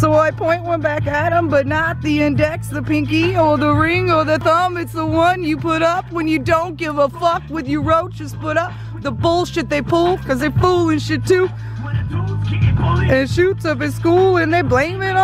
So I point one back at him, but not the index, the pinky, or the ring, or the thumb. It's the one you put up when you don't give a fuck with you roaches put up. The bullshit they pull, cause they're fooling shit too. And shoots up at school and they blame it on